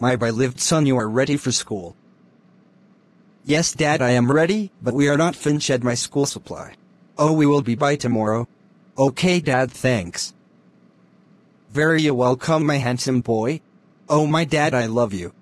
My beloved son you are ready for school. Yes dad I am ready, but we are not finished at my school supply. Oh we will be by tomorrow. Okay dad thanks. Very welcome my handsome boy. Oh my dad I love you.